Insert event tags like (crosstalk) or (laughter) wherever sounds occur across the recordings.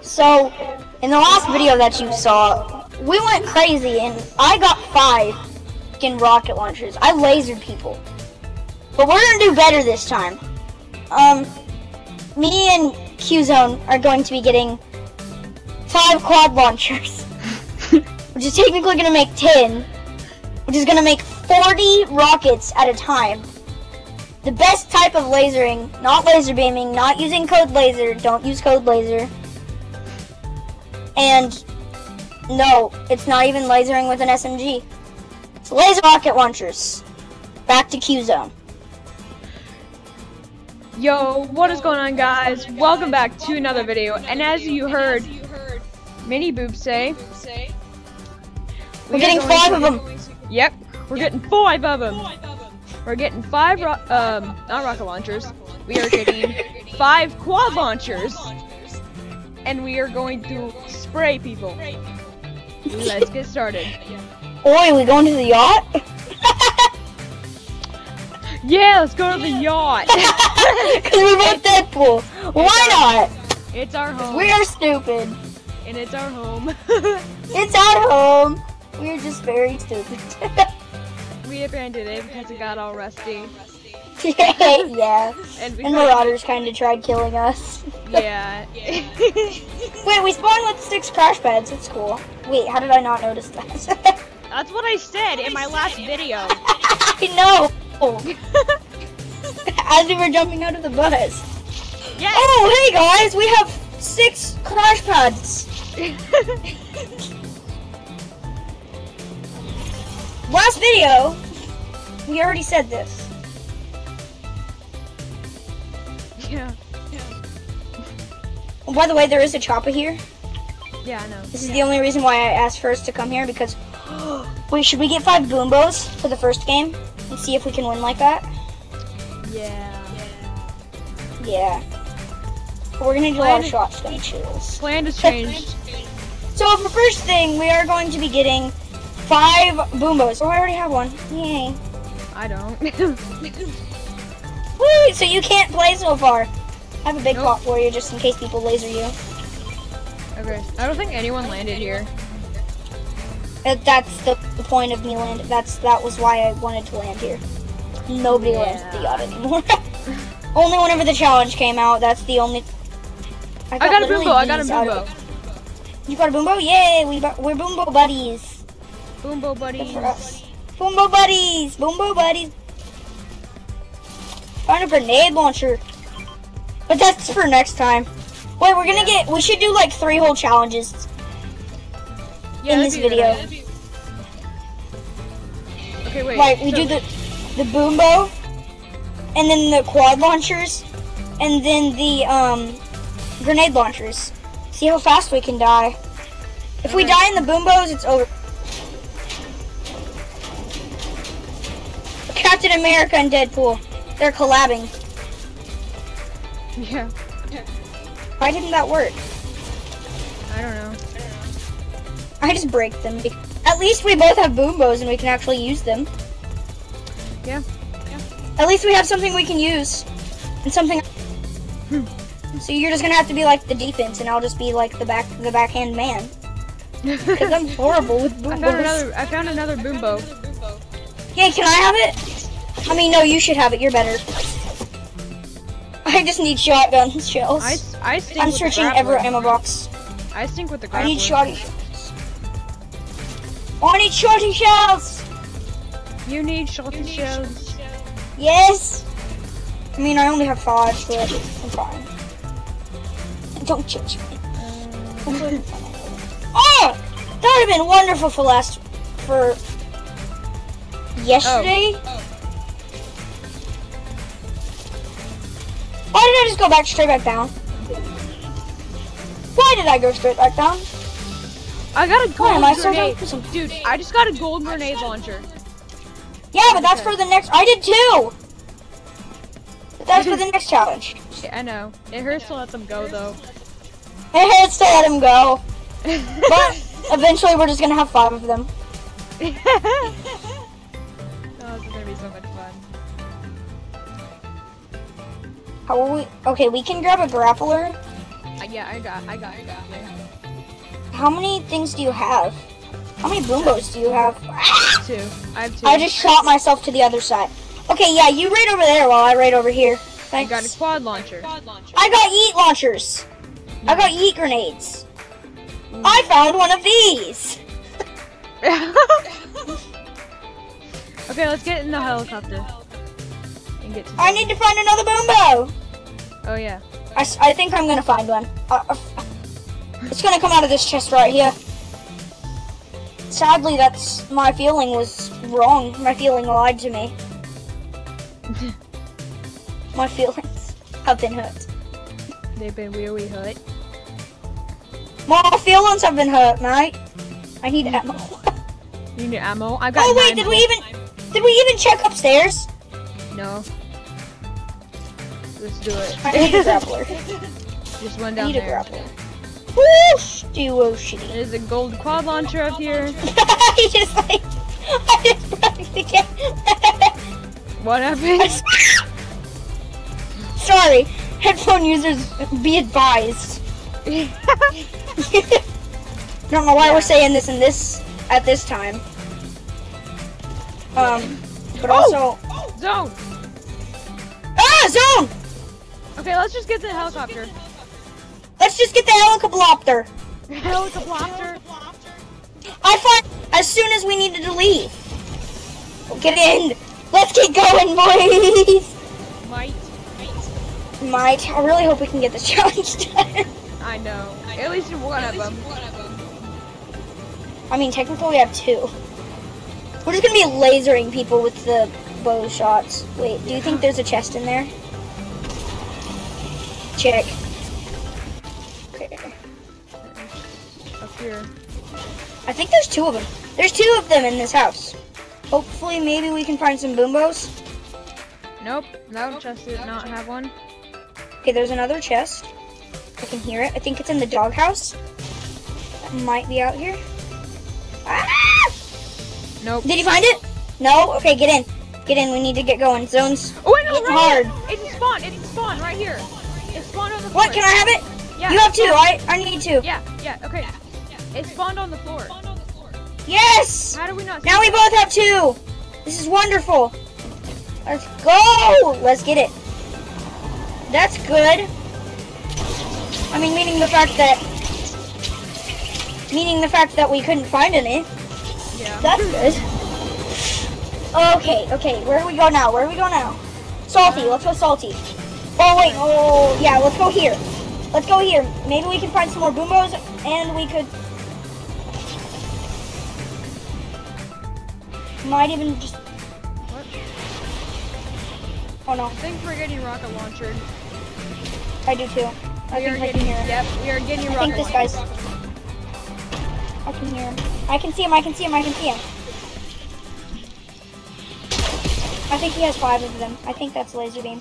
So, in the last video that you saw, we went crazy and I got five fucking rocket launchers. I lasered people. But we're gonna do better this time. Um, me and Q-Zone are going to be getting five quad launchers. (laughs) which is technically gonna make 10. Which is gonna make 40 rockets at a time. The best type of lasering, not laser beaming, not using code laser, don't use code laser. And no, it's not even lasering with an SMG. It's laser rocket launchers. Back to Q zone. Yo, what is going on guys? Welcome back to another video. And as you heard Mini Boob say, we're getting five of them. Yep, we're getting five of them. We're getting five, ro um, not rocket launchers. We are getting five quad launchers. And we are going to spray people. Let's get started. Oi, we going to the yacht? (laughs) yeah, let's go to the yacht. (laughs) Because we both Deadpool. Why not? It's our home. We are stupid. And it's our home. (laughs) it's our home. We're just very stupid. We abandoned it because it got all rusty. (laughs) yeah. (laughs) And, and Marauders kind of tried killing us. yeah. (laughs) Wait, we spawned with six crash pads. It's cool. Wait, how did I not notice that? That's what I said in my last video. I know. As we were jumping out of the bus. Yes. Oh, hey guys, we have six crash pads. Last video, we already said this. Yeah. Oh, by the way, there is a chopper here. Yeah, I know. This is the only reason why I asked first to come here because. (gasps) Wait, should we get five boombows for the first game and see if we can win like that? Yeah. Yeah. We're gonna do Plan a lot of shotgun chills. Plan has changed. so for first thing, we are going to be getting five boombows. Oh, I already have one. Yay. I don't. (laughs) Woo! So you can't play so far. I have a big nope. pot for you just in case people laser you. Okay. I don't think anyone landed here. Uh, that's the, the point of me landing. That's that was why I wanted to land here. Nobody yeah. lands the yacht anymore. (laughs) only whenever the challenge came out. That's the only. I got, I got a boombow. I got a boombow. You got a boombow? Yay! We we're boombow buddies. Boombow buddies. Boombow buddies. Boombow buddies. Find a grenade launcher. But that's for next time. Wait, we're gonna get. We should do like three whole challenges yeah, in this video. Okay, wait. Like we so do the the boombow, and then the quad launchers, and then the um grenade launchers. See how fast we can die. If okay. we die in the boombows, it's over. Captain America and Deadpool, they're collabing. Yeah. Why didn't that work? I don't know. I just break them. At least we both have boombows and we can actually use them. Yeah. yeah. At least we have something we can use. And something hmm. So you're just gonna have to be like the defense and I'll just be like the back the backhand man. (laughs) Because I'm horrible with boombows. I found another I found another boombow. Hey, can I have it? I mean no, you should have it, you're better. I just need shotgun shells. I, I I'm searching every ammo box. I stink with the grappler. I need shotty I need shorty shells! You need shorty shells. Yes! I mean, I only have five, but I'm fine. Don't judge me. (laughs) Oh! That would have been wonderful for last... for... Oh. yesterday? Oh. Why did I just go back straight back down? Why did I go straight back down? I got a gold oh, grenade. Dude, I just got a gold grenade launcher. Yeah, but that's for the next. I did too. That's for the next challenge. (laughs) Yeah, I know. It hurts to let them go, though. It hurts to let them go. (laughs) but eventually, we're just gonna have five of them. (laughs) How will we? Okay, we can grab a grappler. Uh, yeah, I got, I got, I got. How many things do you have? How many boombows do you have? Two. I have two. I just shot myself to the other side. Okay, yeah, you right over there while I right over here. Thanks. I got a quad launcher. I got yeet launchers. I got yeet grenades. I found one of these. (laughs) okay, let's get in the helicopter. And get to I need to find another boombow. Oh yeah. I, I think I'm gonna find one. Uh, uh, it's gonna come out of this chest right here. Sadly, that's my feeling was wrong. My feeling lied to me. (laughs) my feelings have been hurt. They've been really hurt. My feelings have been hurt, mate. I need ammo. (laughs) You need ammo? I got oh wait, did we even did we even check upstairs? No. Let's do it. I need a (laughs) grappler. Just one down I need a grappler. Whoosh, duo shitty. There's a gold quad launcher up here. (laughs) I just like I just broke the game. What happened? Sorry, headphone users, be advised. (laughs) Don't know why we're saying this in this at this time. Um, but also, Zone! ah, zone. Okay, let's just get the helicopter. Let's just get the helicopter. Helicopter? I find as soon as we needed to leave. Get in. Let's get going, boys. Might. Might. Might. I really hope we can get this (laughs) challenge done. I know. At least one of them. I mean, technically we have two. We're just gonna be lasering people with the bow shots. Wait, do you think there's a chest in there? Check. Okay. Up here. I think there's two of them. There's two of them in this house. Hopefully, maybe we can find some boombows. Nope. That chest did not have one. Okay, there's another chest. I can hear it. I think it's in the doghouse. That might be out here. Ah! Nope. Did you find it? No? Okay, get in. Get in. We need to get going. Zones. Oh, no, It's right hard. here. It's spawn. It's spawn right here. It spawned on the floor. What? Can I have it? Yeah. You have two. I I need two. Yeah, yeah, okay. It spawned on the floor. Yes. How do we not Now we both have two. This is wonderful. Let's go. Let's get it. That's good. I mean, meaning the fact that, meaning the fact that we couldn't find any. Yeah. That's good. (laughs) Okay, okay. Where do we go now? Where do we go now? Salty. Let's go salty. Oh wait. Oh yeah. Let's go here. Let's go here. Maybe we can find some more boombows, and we could. Might even just. What? Oh no, I think we're getting rocket launcher. I do too. I We are think I can getting, hear him. yep, we are getting I rocket think this guy's. I can hear him. I can see him. I can see him. I can see him. I think he has five of them. I think that's laser beam.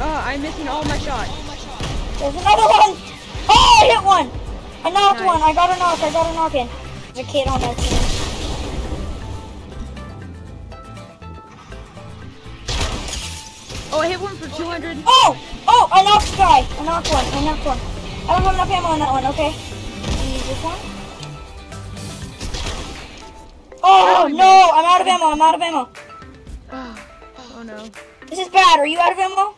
Oh, I'm missing all my shots. There's another one! Oh, I hit one! I knocked Nice. one. I got a knock. I got a knock in. There's a kid on that team. Oh, I hit one for 200. Oh! Oh, I knocked guy. I knocked one. I knocked one. I don't have enough ammo on that one, okay? Use this one. Oh, no! I'm out of ammo. I'm out of ammo. Oh, oh no. This is bad. Are you out of ammo?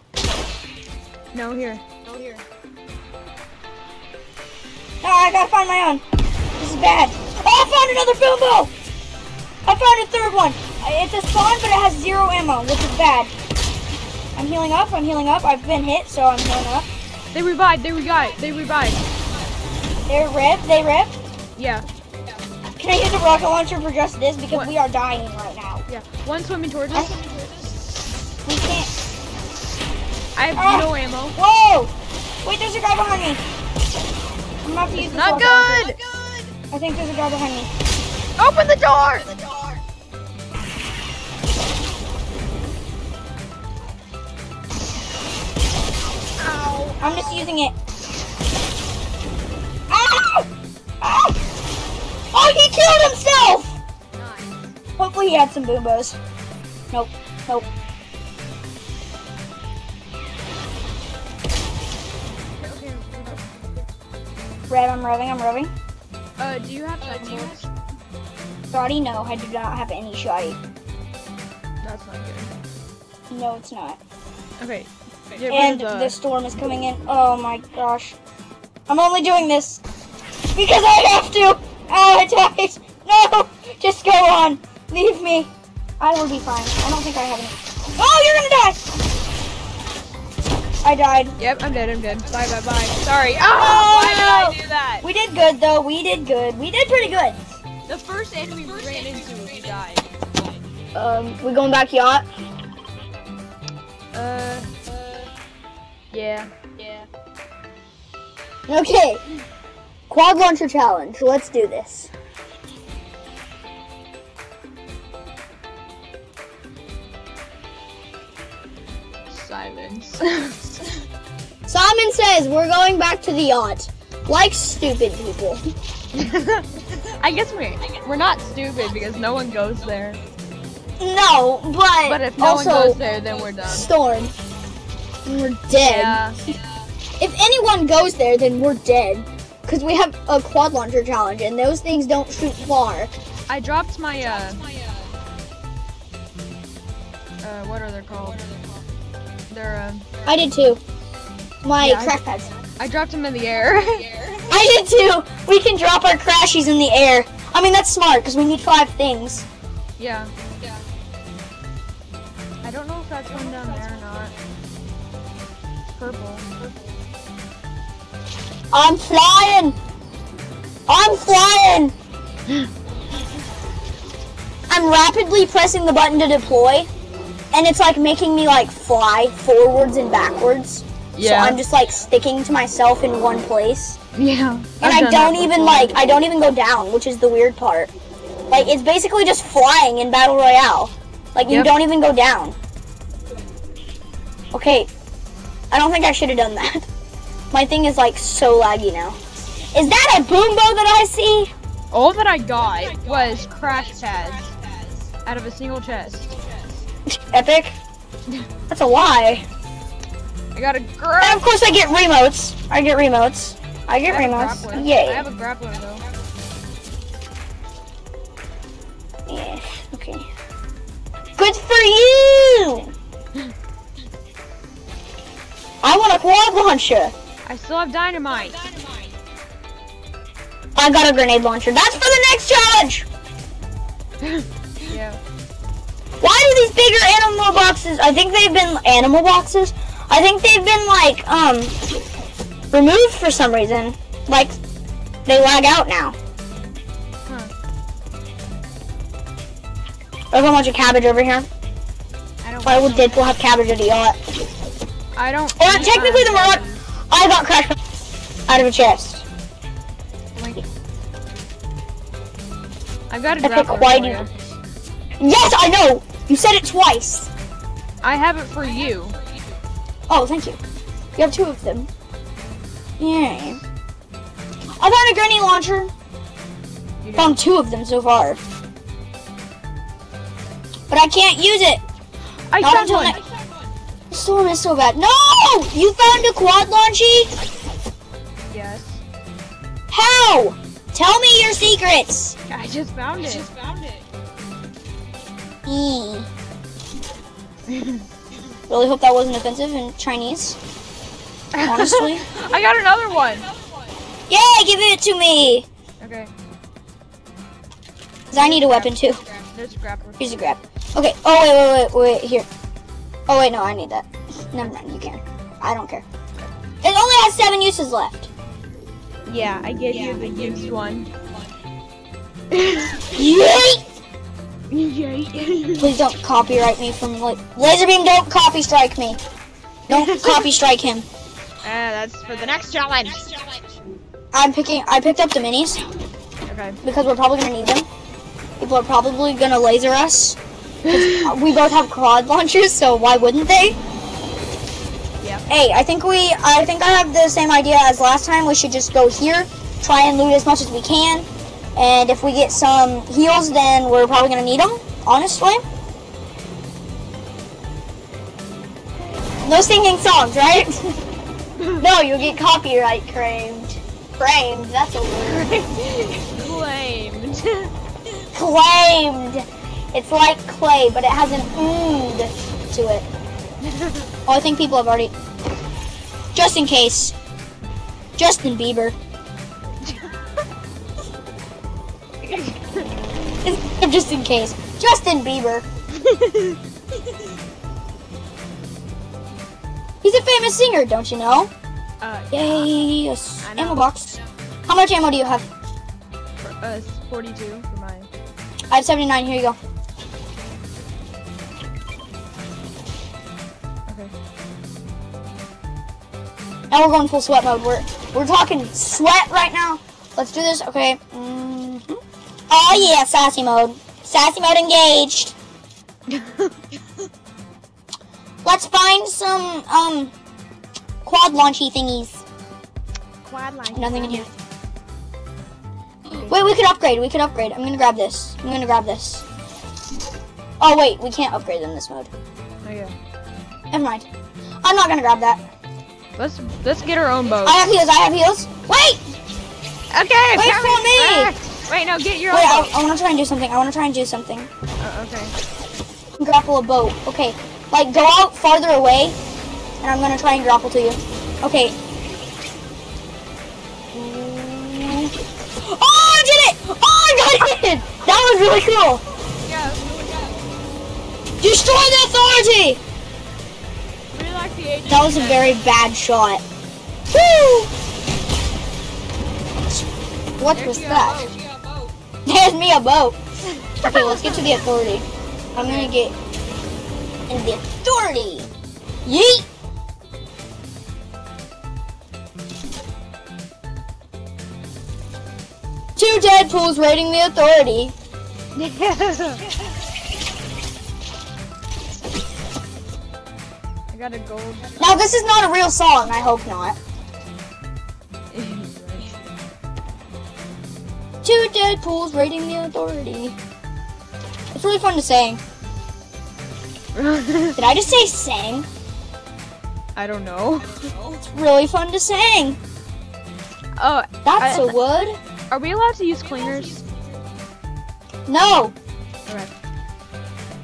No, here. No, here. No, I gotta find my own. This is bad. Oh, I found another boombow! I found a third one. It's a spawn, but it has zero ammo, which is bad. I'm healing up. I'm healing up. I've been hit, so I'm healing up. They revived, they revived, they revived. They're ripped. They ripped. Yeah, Can I use a rocket launcher for just this? Because What? we are dying right now. yeah. One swimming towards us. We can't. I have Ah. no ammo. Whoa! Wait, there's a guy behind me. I'm about to use this Not rocket launcher. good! I think there's a guy behind me. Open the door! Ow! I'm just using it. Ow! Ow! Oh, he killed himself! Hopefully he had some boombows. Nope. Nope. Rev, I'm revving, I'm revving. Uh, do you have bolts? Shoddy, no, I do not have any shoddy. That's not good. No, it's not. Okay. Get And of the storm is coming in. Oh my gosh. I'm only doing this because I have to. Oh, I died. No, just go on. Leave me. I will be fine. I don't think I have any. Oh, you're gonna die. I died. Yep, I'm dead. I'm dead. Bye, bye, bye. Sorry. Oh, why did I do that? We did good though. We did good. We did pretty good. The first enemy we ran into, we died. Um, we going back yacht? Uh. Yeah. Yeah. Okay. Quad launcher challenge. Let's do this. Silence. Simon says we're going back to the yacht. Like stupid people. (laughs) I guess we we're not stupid because no one goes there. No, but, But if no also one goes there, then we're done. storm. And we're dead. Yeah. If anyone goes there, then we're dead. Because we have a quad launcher challenge, and those things don't shoot far. I dropped my uh. Uh, what are they called? They're um. I did too. My Yeah, I- crash pads. I dropped them in the air. (laughs) I did too. We can drop our crashies in the air. I mean, that's smart because we need five things. yeah. Yeah. I don't know if that's one down there or not. Purple. I'm flying. I'm flying. (gasps) I'm rapidly pressing the button to deploy, and it's like making me like fly forwards and backwards. So I'm just like sticking to myself in one place. yeah. And I don't even like I don't even go down, which is the weird part. Like it's basically just flying in battle royale. Like you Yep. don't even go down. Okay. I don't think I should have done that. (laughs) My thing is like so laggy now. Is that a boombow that I see? All that I got was crash pads out of a single chest. (laughs) Epic. That's a lie. I got a And of course I get remotes. I get remotes. I get I remotes. grappler. I have a grappler though. Yeah, okay. Good for you! (laughs) I want a quad launcher. I still have dynamite. I got a grenade launcher. That's for the next challenge! (laughs) Why do these bigger animal boxes, I think they've been, animal boxes? I think they've been like, um, removed for some reason. Like, they lag out now. Huh. There's a bunch of cabbage over here. I don't. Why would Deadpool have cabbage at a yacht? I don't. Or technically the Marauder, I got crashed out of a chest. I've got a Epic, grappler why do you. Yes, I know! You said it twice. I have it for you. Oh, thank you. You have two of them. Yay. I found a grenade launcher. You Found two of them so far. But I can't use it. I Not found one. The storm is so bad. No! You found a quad launchy? Yes. How? Tell me your secrets. I just found it. E. really hope that wasn't offensive in Chinese. Honestly. (laughs) I got another one. Yeah, give it to me. Okay. Cause I need a weapon too. There's a grappler. Here's a grab. Okay. Oh wait, wait, wait, wait. Here. Oh wait, no, I need that. Never mind. You can. I don't care. It only has seven uses left. Yeah, I gave you the used one. (laughs) Yay! Yay. Please don't copyright me from like laser beam. Don't copy strike me. Don't (laughs) copy strike him. Ah, that's for the next challenge. I'm picking. I picked up the minis Okay. because we're probably gonna need them. People are probably gonna laser us. (laughs) we both have quad launchers, so why wouldn't they? Yeah. Hey, I think we. I think I have the same idea as last time. We should just go here, try and loot as much as we can, and if we get some heals, then we're probably gonna need them. Honestly. No singing songs, right? (laughs) no, you'll get copyright claimed. Framed. That's a word. Claimed. (laughs) Claimed. It's like clay, but it has an ood to it. (laughs) Oh, I think people have already. Just in case. Justin Bieber. (laughs) Just in case. Justin Bieber. (laughs) He's a famous singer, don't you know? uh, Yay! a s- I know. ammo box. How much ammo do you have? uh, 42 for mine. I have 79. Here you go. Okay. Now we're going full sweat mode. We're we're talking sweat right now. Let's do this. Okay. hmm Oh yeah, sassy mode. Sassy mode engaged. (laughs) Let's find some um quad launchy thingies. Quad line. Nothing in here. Wait, we could upgrade. We could upgrade. I'm gonna grab this. I'm gonna grab this. Oh wait, we can't upgrade in this mode. Oh yeah. Never mind. I'm not gonna grab that. Let's let's get our own boat. I have heals. I have heals. Wait, okay. Wait for me. Ah, Wait, no, get your wait. own I. I want to try and do something. I want to try and do something. Uh, okay. Grapple a boat. Okay, like go out farther away, and I'm gonna try and grapple to you. Okay. Oh, I did it! Oh, I got it! That was really cool. Yeah. Destroy the authority! Really like the. That was a very bad shot. Woo! What was that? There's me a boat. Okay, let's get to the authority. I'm gonna get in the authority. Yeet! Two Deadpools raiding the authority. (laughs) I got a gold. Now this is not a real song, I hope not. Two Deadpools raiding the authority. It's really fun to sing. (laughs) Did I just say sing? I don't know. It's really fun to sing. Oh, That's I- a wood. are we allowed to use cleaners? No,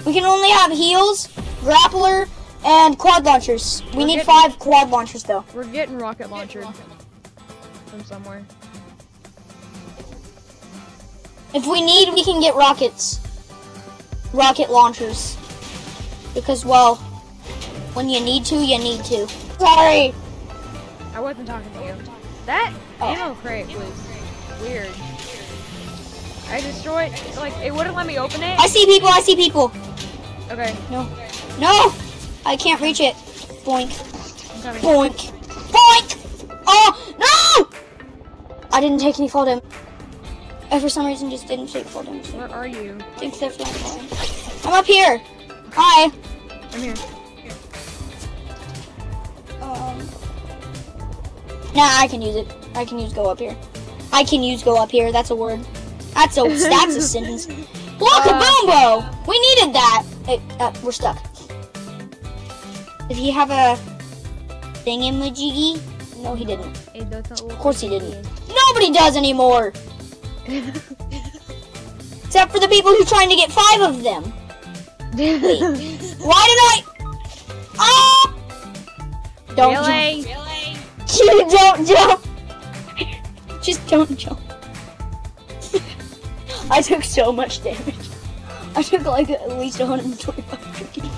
we can only have heals, grappler, and quad launchers. We We're need getting- five quad launchers though. We're getting rocket launcher from somewhere. If we need, we can get rockets. Rocket launchers. Because, well, when you need to, you need to. Sorry. I wasn't talking to you. That Oh. ammo crate was weird. I destroyed, like, it wouldn't let me open it. I see people, I see people. Okay, No. No! I can't reach it. Boink. Boink. Boink! Oh, no! I didn't take any fall damage. I, for some reason, just didn't take fall damage. Where are you? I think they're flying. I'm up here. Hi. I'm here. Um, nah, I can use it. I can use go up here. I can use go up here. That's a word. That's a that's a (laughs) sentence. Look, a Uh, boom bow. We needed that. Hey, uh, we're stuck. Did he have a thingamajiggy? No, he didn't. Of course he didn't. Nobody does anymore. (laughs) Except for the people who trying to get five of them. (laughs) Why did I? Oh! Don't jump. Really? (laughs) You don't jump. Just don't jump. I took so much damage. I took like at least 125 damage.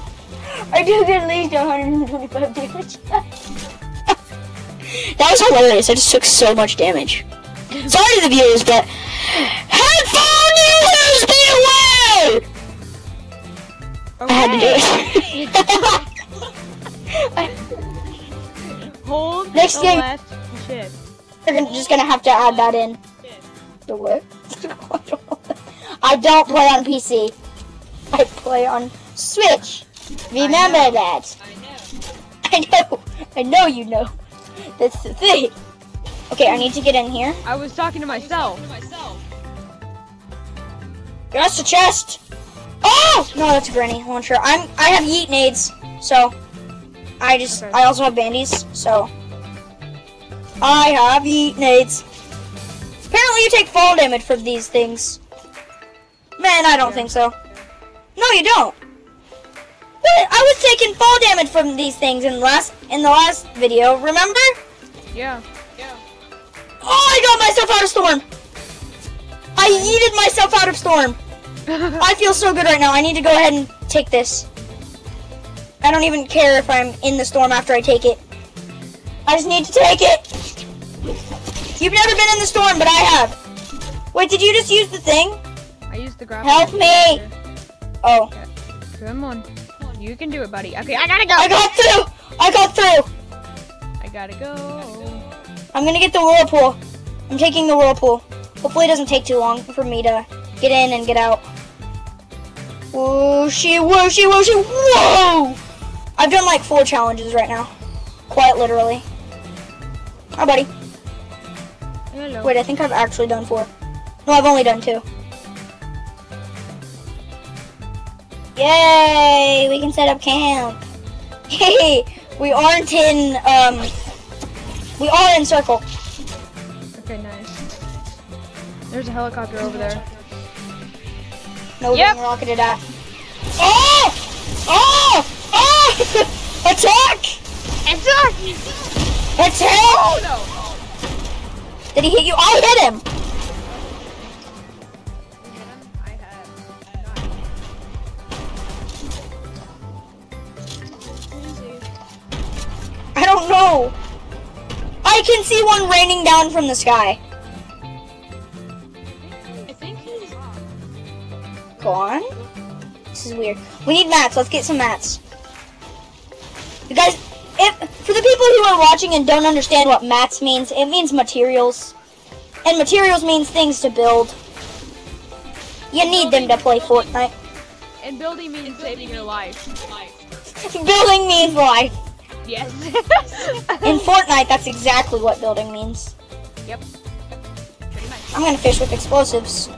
I took at least 125 damage. that was hilarious. I just took so much damage. Sorry to the viewers, but headphone users beware! I had to do it. (laughs) Hold Next game. left shift. We're just gonna have to add that in. The what? (laughs) I don't play on PC. I play on Switch. Remember that. I know. (laughs) I know. I know you know. That's the thing. Okay, I need to get in here. I was talking to myself. That's the chest. Oh no, that's a granny launcher. I'm. I have yeet nades, so I just. Okay. I also have bandies, so I have yeet nades. Apparently you take fall damage from these things. Man, I don't think so. No, you don't. What? I was taking fall damage from these things in the last in the last video. Remember? Yeah. Oh, I got myself out of storm. I yeeted myself out of storm. (laughs) I feel so good right now. I need to go ahead and take this. I don't even care if I'm in the storm after I take it. I just need to take it. You've never been in the storm, but I have. Wait, did you just use the thing? I used the grapple. Help me. Oh, Come on. You can do it, buddy. Okay, I gotta go. I got through. I got through. I gotta go. I'm gonna get the whirlpool. I'm taking the whirlpool. Hopefully it doesn't take too long for me to get in and get out. Whooshy, whooshy, whooshy, whoa! I've done like four challenges right now. Quite literally. Hi, buddy. Hello. Wait, I think I've actually done four. No, I've only done two. Yay! We can set up camp. (laughs) Hey, We aren't in, um, we are in circle. Okay, nice. There's a helicopter over there. No, Yep. being rocketed at. Oh! Oh! Oh! (laughs) Attack! Attack! Attack! Oh no! Did he hit you? I hit him! I can see one raining down from the sky. I think he's. Go on. This is weird. We need mats. Let's get some mats. You guys, if for the people who are watching and don't understand what mats means, it means materials. And materials means things to build. You need them to play Fortnite. And building means saving your life. (laughs) Building means life. Yes. (laughs) In Fortnite, that's exactly what building means. Yep. Pretty much. I'm gonna fish with explosives.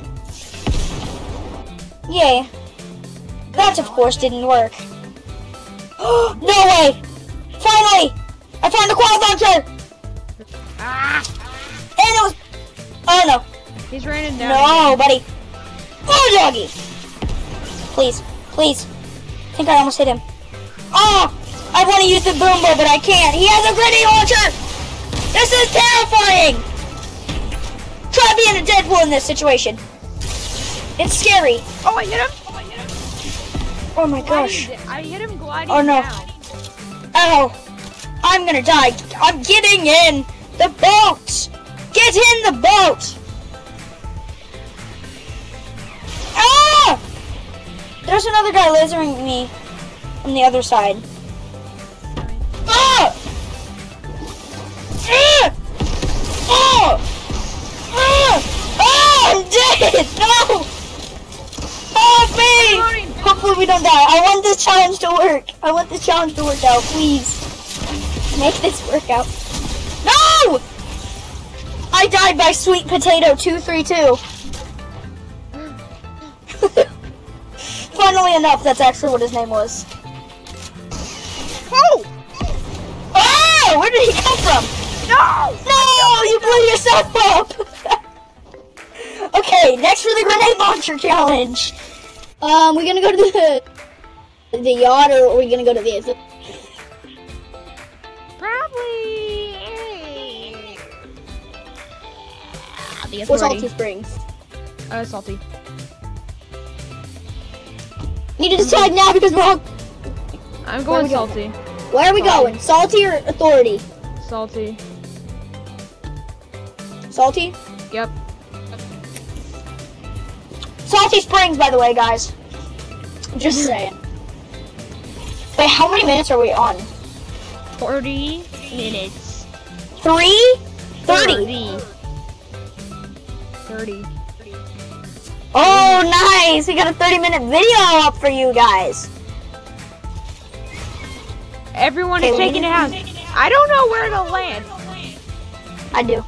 Yay. That, of course, didn't work. (gasps) no way! Finally! I found a quad launcher! Ah! And it was... Oh, no. He's raining down. No, buddy. Oh, doggy! Please, please. I think I almost hit him. Oh! I want to use the boom bow, but I can't. He has a grenade launcher! This is terrifying! Try being a Deadpool in this situation. It's scary. Oh, I hit him! Oh, I hit him! Oh my gosh. Gliding I hit him gliding Oh, no. down. Oh, I'm gonna die. I'm getting in the boat. Get in the boat. Ah! There's another guy lasering me on the other side. I'm! (laughs) No! Help me! Hopefully we don't die. I want this challenge to work. I want this challenge to work out, please. Make this work out. No! I died by Sweet Potato 232. (laughs) Funnily enough, that's actually what his name was. Oh! Oh! Where did he come from? No! No! You blew yourself up! (laughs) okay, next for the grenade launcher challenge. Um, we gonna go to the the yacht or are we gonna go to the Probably. Ah, The or authority. Salty Springs? Uh, salty. Need to decide now because we're all. I'm Where going going? salty. Where are we Salty. going? Salty or Authority? Salty. Salty. Yep. Salty Springs, by the way, guys. Just mm. saying. Wait, how many minutes are we on? 40 minutes. Three? Thirty. 30. Oh, nice! We got a 30 minute video up for you guys. Everyone Okay, is taking it out. I don't know where to land. I do.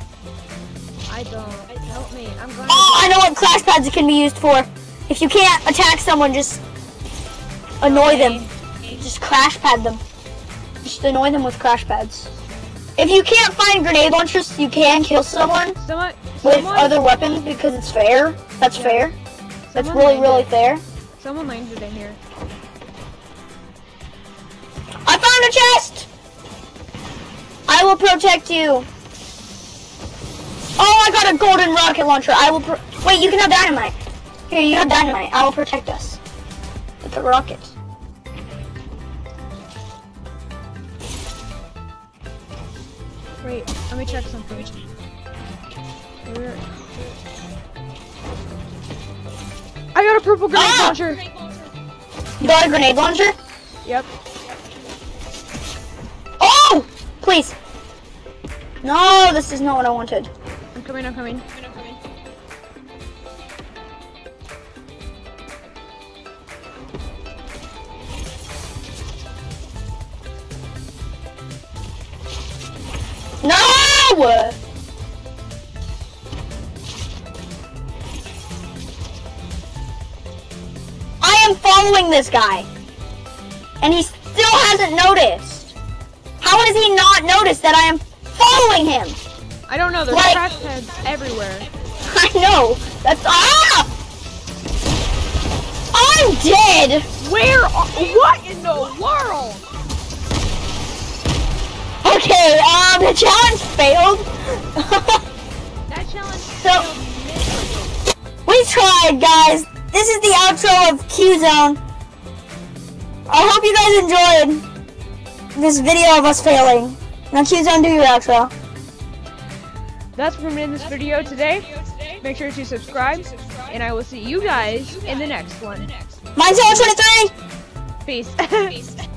I don't. Oh, I know what crash pads it can be used for. If you can't attack someone, just annoy them. Just crash pad them. Just annoy them with crash pads. If you can't find grenade launchers, you can kill someone Someone, with someone, other weapons because it's fair. That's fair. That's someone really, really fair. Someone landed in here. I found a chest! I will protect you. Oh, I got a golden rocket launcher. I will. Wait, you can have dynamite. Here, you have dynamite. I will protect us with the rocket. Wait, let me check something. Where? I got a purple grenade Ah! launcher. You got a grenade launcher? Yep. Oh! Please. No, this is not what I wanted. I'm coming, I'm coming. No! I am following this guy. And he still hasn't noticed. How has he not noticed that I am following him? I don't know, there's Like- crash heads everywhere. (laughs) I know. That's ah! I'm dead. Where are, what in the world? Okay, um, the challenge failed. (laughs) That challenge So- failed we tried, guys. This is the outro of Q Zone. I hope you guys enjoyed this video of us failing. Now, Q Zone, do your outro. That's from in this video today. Make sure to subscribe, and I will see you guys in the next one. Mine's 23. Peace. (laughs) (laughs)